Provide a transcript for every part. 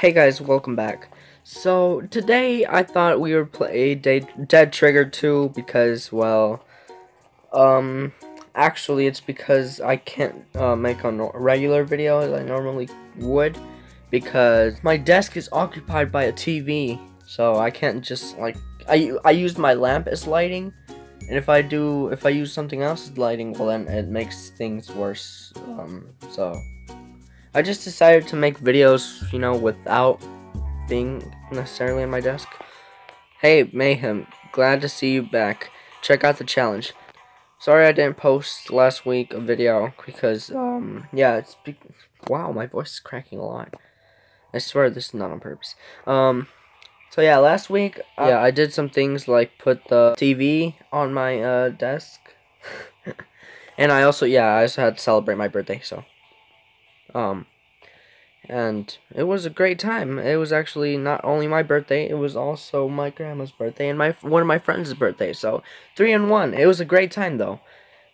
Hey guys, welcome back. So, today I thought we would play Dead, Dead Trigger 2 because, well, um, actually it's because I can't uh, make a no regular video as I normally would because my desk is occupied by a TV, so I can't just, like, I, I use my lamp as lighting, and if I do, if I use something else as lighting, well then it makes things worse, um, so... I just decided to make videos, you know, without being necessarily on my desk. Hey, Mayhem, glad to see you back. Check out the challenge. Sorry I didn't post last week a video because, um, yeah, it's, wow, my voice is cracking a lot. I swear this is not on purpose. Um, so yeah, last week, uh, yeah, I did some things like put the TV on my, uh, desk. and I also, yeah, I also had to celebrate my birthday, so. Um, and it was a great time. It was actually not only my birthday, it was also my grandma's birthday and my one of my friends' birthday. So three and one. It was a great time though.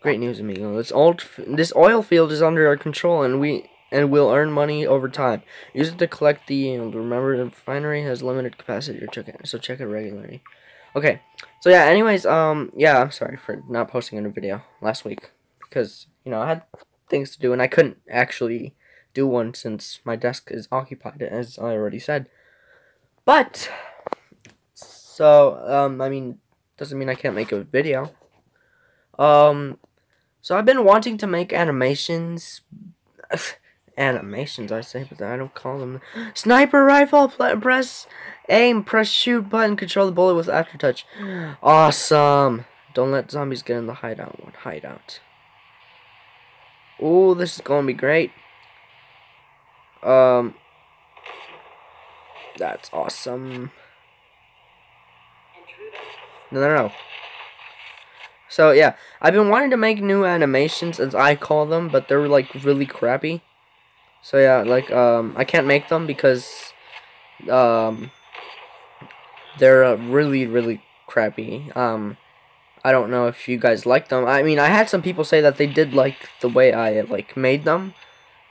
Great news, amigo. This old this oil field is under our control, and we and we'll earn money over time. Use it to collect the yield. Remember, the refinery has limited capacity to check it, so check it regularly. Okay, so yeah. Anyways, um, yeah. I'm sorry for not posting a video last week because you know I had things to do and I couldn't actually do one since my desk is occupied, as I already said. But, so, um, I mean, doesn't mean I can't make a video. Um, so I've been wanting to make animations, animations I say, but I don't call them. Sniper rifle, press aim, press shoot button, control the bullet with aftertouch. Awesome. Don't let zombies get in the hideout. One hideout. Oh, this is gonna be great. Um, that's awesome. No, no, no. So, yeah, I've been wanting to make new animations, as I call them, but they're, like, really crappy. So, yeah, like, um, I can't make them because, um, they're uh, really, really crappy. Um, I don't know if you guys like them. I mean, I had some people say that they did like the way I, like, made them.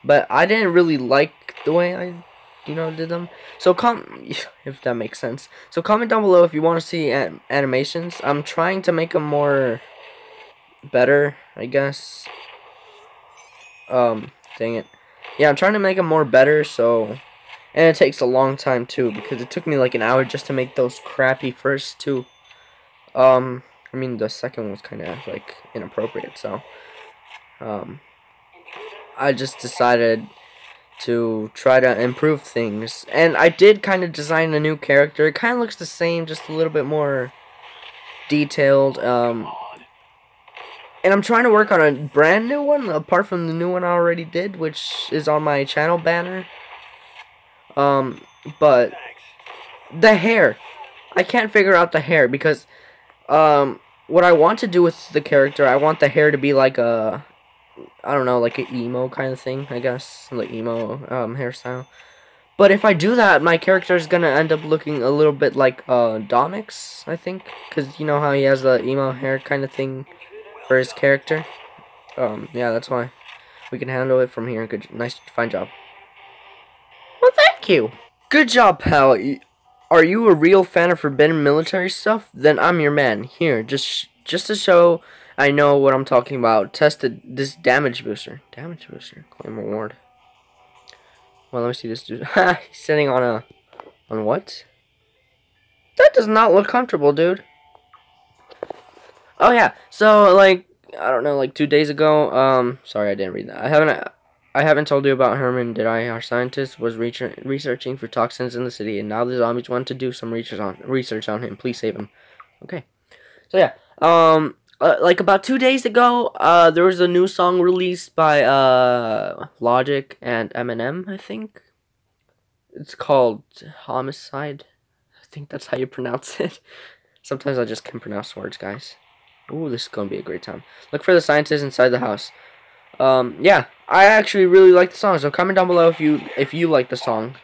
But I didn't really like the way I, you know, did them. So com if that makes sense. So comment down below if you want to see animations. I'm trying to make them more better, I guess. Um, dang it. Yeah, I'm trying to make them more better, so... And it takes a long time, too, because it took me like an hour just to make those crappy first two. Um, I mean, the second one was kind of, like, inappropriate, so... Um, I just decided to try to improve things. And I did kind of design a new character. It kind of looks the same, just a little bit more detailed. Um, and I'm trying to work on a brand new one, apart from the new one I already did, which is on my channel banner. Um, but the hair. I can't figure out the hair because um, what I want to do with the character, I want the hair to be like a I don't know, like an emo kind of thing, I guess, like emo um, hairstyle. But if I do that, my character is gonna end up looking a little bit like uh, Domix, I think, because you know how he has the emo hair kind of thing for his character. Um, yeah, that's why we can handle it from here. Good, nice, fine job. Well, thank you. Good job, pal. Are you a real fan of forbidden military stuff? Then I'm your man. Here, just just to show I know what I'm talking about. Tested this damage booster. Damage booster. Claim reward. Well, let me see this dude. He's sitting on a... On what? That does not look comfortable, dude. Oh, yeah. So, like, I don't know, like two days ago, um, sorry I didn't read that. I haven't, I haven't told you about Herman, did I? Our scientist was researching for toxins in the city, and now the zombies want to do some research on, research on him. Please save him. Okay. So, yeah. Um, uh, like about two days ago, uh, there was a new song released by uh, Logic and Eminem, I think. It's called Homicide. I think that's how you pronounce it. Sometimes I just can't pronounce words, guys. Ooh, this is gonna be a great time. Look for the scientists inside the house. Um, yeah, I actually really like the song. So comment down below if you if you like the song,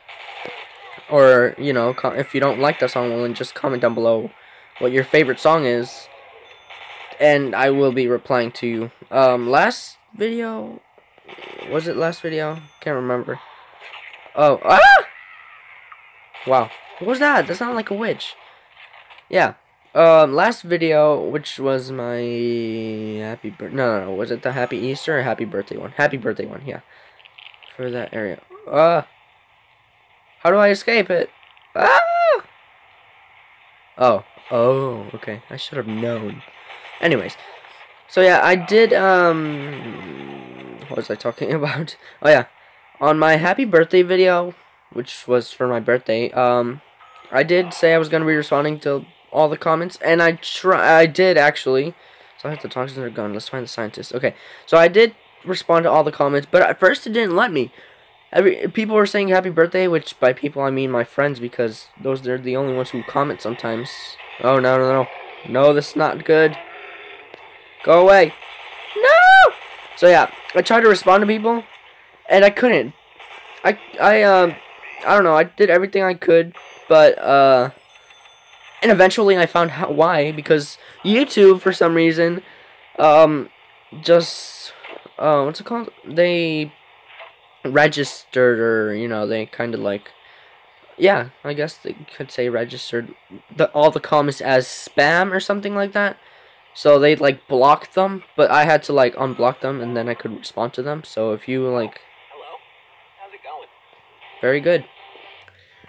or you know, if you don't like the song, well, then just comment down below what your favorite song is and I will be replying to you. Um, last video, was it last video? Can't remember. Oh, ah! Wow. What was that? That sounded like a witch. Yeah. Um, last video, which was my happy birthday. No, no, no. Was it the happy Easter or happy birthday one? Happy birthday one, yeah. For that area. Uh. How do I escape it? Ah! Oh. Oh, okay. I should have known. Anyways. So, yeah, I did, um... What was I talking about? Oh, yeah. On my happy birthday video, which was for my birthday, um... I did say I was going to be responding to all the comments, and I try. I did actually. So I have to talk to their gun. Let's find the scientist. Okay, so I did respond to all the comments, but at first it didn't let me. Every people were saying happy birthday, which by people I mean my friends because those they're the only ones who comment sometimes. Oh no no no no! This is not good. Go away. No. So yeah, I tried to respond to people, and I couldn't. I I um I don't know. I did everything I could, but uh and eventually I found how, why, because YouTube, for some reason, um, just, uh, what's it called? They registered, or, you know, they kind of like, yeah, I guess they could say registered the, all the comments as spam or something like that. So they like blocked them, but I had to like unblock them and then I could respond to them. So if you like Hello? How's it going? Very good.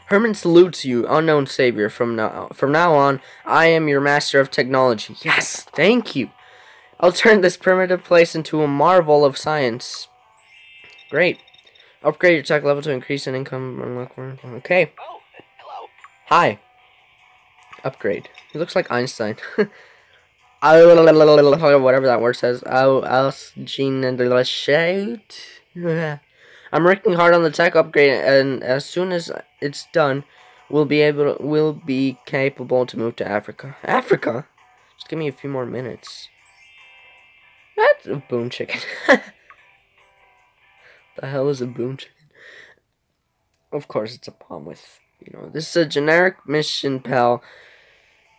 Herman salutes you, unknown savior. From now from now on, I am your master of technology. Yes, thank you. I'll turn this primitive place into a marvel of science. Great. Upgrade your tech level to increase in income. Okay. Oh, hello. Hi. Upgrade. He looks like Einstein. Whatever that word says. Oh, else Gene and the shout. I'm working hard on the tech upgrade, and as soon as it's done, we'll be able to, we'll be capable to move to Africa. Africa? Just give me a few more minutes. That's a boom chicken. the hell is a boom chicken? Of course, it's a palm with, you know, this is a generic mission, pal.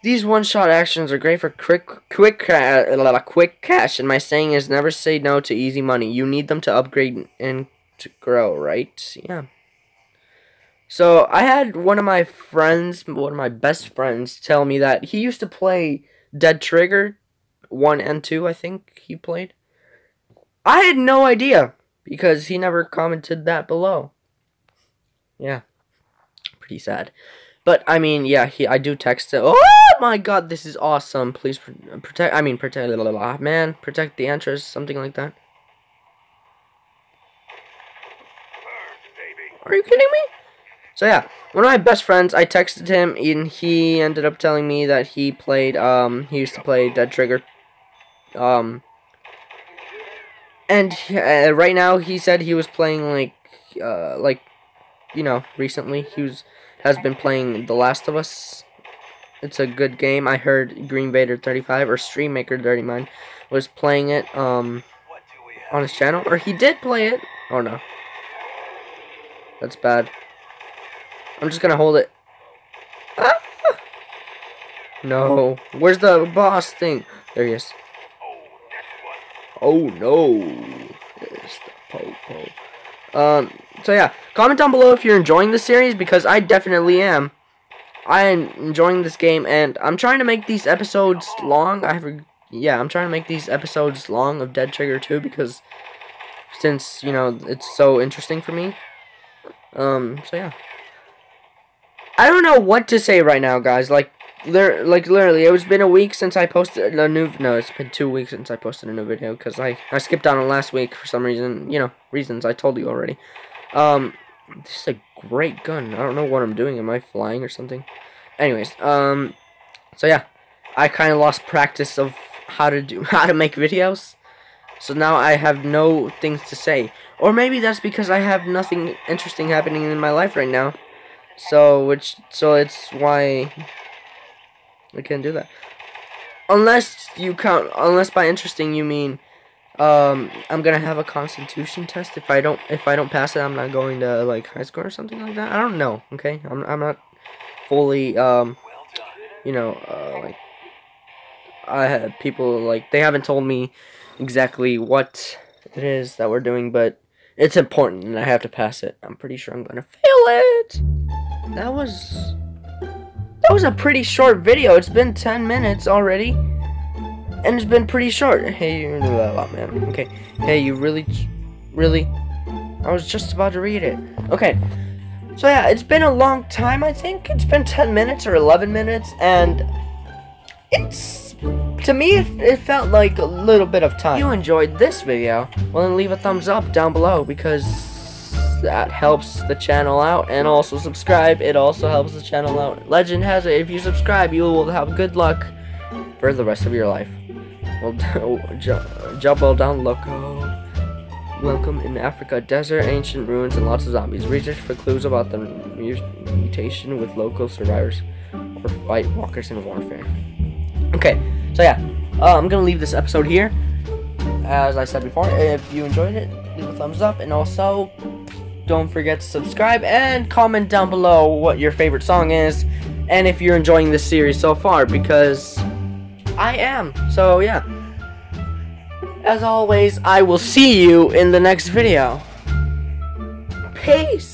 These one-shot actions are great for quick, quick, uh, quick cash, and my saying is never say no to easy money. You need them to upgrade and to grow, right? Yeah. So I had one of my friends, one of my best friends, tell me that he used to play Dead Trigger 1 and 2, I think he played. I had no idea because he never commented that below. Yeah. Pretty sad. But I mean, yeah, he I do text it. Oh my god, this is awesome. Please protect I mean protect man, protect the entrance, something like that. Are you kidding me? So yeah, one of my best friends, I texted him, and he ended up telling me that he played, um, he used to play Dead Trigger, um, and uh, right now he said he was playing like, uh, like, you know, recently he was has been playing The Last of Us. It's a good game. I heard Green Vader 35 or Stream Streammaker 39 was playing it, um, on his channel, or he did play it. Oh no. That's bad. I'm just gonna hold it. Ah! No. Where's the boss thing? There he is. Oh no. There's the po-po. Um, so yeah, comment down below if you're enjoying the series, because I definitely am. I am enjoying this game, and I'm trying to make these episodes long. I have, yeah, I'm trying to make these episodes long of Dead Trigger 2, because since, you know, it's so interesting for me. Um, so yeah. I don't know what to say right now, guys. Like, there, like literally, it was been a week since I posted a new. No, it's been two weeks since I posted a new video because I I skipped on it last week for some reason. You know, reasons I told you already. Um, this is a great gun. I don't know what I'm doing. Am I flying or something? Anyways, um, so yeah, I kind of lost practice of how to do how to make videos. So now I have no things to say. Or maybe that's because I have nothing interesting happening in my life right now. So, which, so it's why I can't do that. Unless you count, unless by interesting you mean, um, I'm gonna have a constitution test. If I don't, if I don't pass it, I'm not going to, like, high school or something like that. I don't know, okay? I'm, I'm not fully, um, you know, uh, like, I had people, like, they haven't told me exactly what it is that we're doing, but it's important and I have to pass it. I'm pretty sure I'm going to fail it. that was that was a pretty short video. It's been 10 minutes already. And it's been pretty short. Hey, you knew that a lot, man. Okay. Hey, you really really I was just about to read it. Okay. So yeah, it's been a long time, I think. It's been 10 minutes or 11 minutes and it's to me it, it felt like a little bit of time. If you enjoyed this video, well then leave a thumbs up down below because that helps the channel out and also subscribe it also helps the channel out legend has it if you subscribe you will have good luck for the rest of your life. Well jump well down loco welcome in africa. Desert ancient ruins and lots of zombies. Research for clues about the mutation with local survivors or fight walkers in warfare. Okay so yeah uh, i'm gonna leave this episode here. As i said before if you enjoyed it leave a thumbs up and also don't forget to subscribe and comment down below what your favorite song is and if you're enjoying this series so far because I am. So, yeah. As always, I will see you in the next video. Peace!